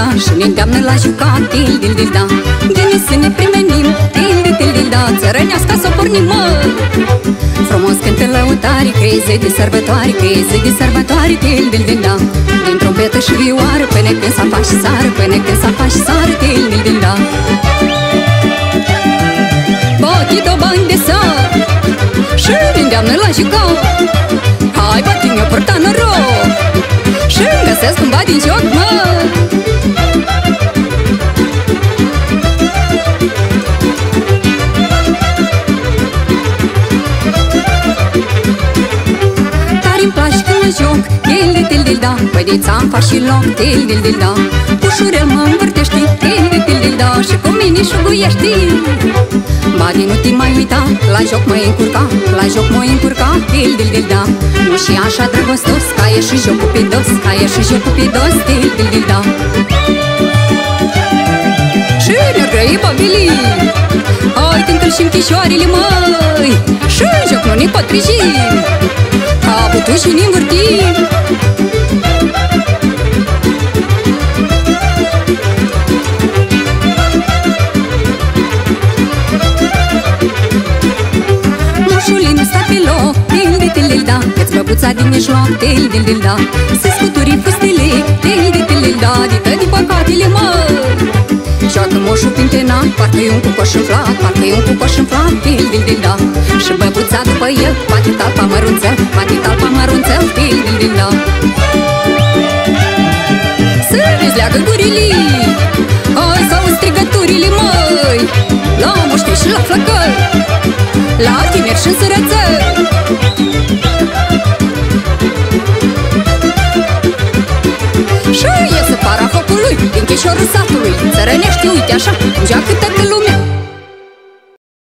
da Și ne îndeamnă la jucat Til dil dil da. Gine să ne primenim Til dil dil dil da. Țărănească să pornim mă. Frumos cântă lăutare Că e zi de sărbătoare Că e zi de sărbătoare Til dil dil da. Din trompetă și vioară Până când s-a și sară Până când s-a și sară Til dil dil da. Bachito bani de sar Și ne îndeamnă la jucat Hai, bătine, purta noroc joc. Til, dil, dil, dil, da Bădița-mi fac și loc. Til, dil, dil, da Ușurel mă învârtești. Til, dil, dil, dil, da Și cu mine șuguiești. Badi, nu te mai uita La joc mă încurca La joc mă încurca. Til, dil, dil, da Nu și așa drăgostos Ca e și jocul pe dos Ca e și jocul pe dos. Til, dil, dil, da. Și ne-ar grăi babilii Hai când cârșim chișoarele, măi Și joc nu ne potrivim Ca butuși ne învârtim Moșului nu sta pe loc Til, dil, dil, dil, da Ia-ți băbuța din mijloc Til, dil, dil, da. Se scuturi fustele Til, dil, dil, dil, da Dită din păcatele, mă. Joacă moșul pintena Parcă e un cucoș înflat Parcă e un cucoș înflat Til, dil, dil, da. Și băbuța după el Poate talpa mărunțel Poate talpa mărunțel Til, dil, dil, da. Să dezleagă gurilii Hai să auzi strigăturile, măi. La moște și la flăcări La tineri și în sărățări Și iese para focului Din chișorul satului Țărănește, uite așa Joacă tăcă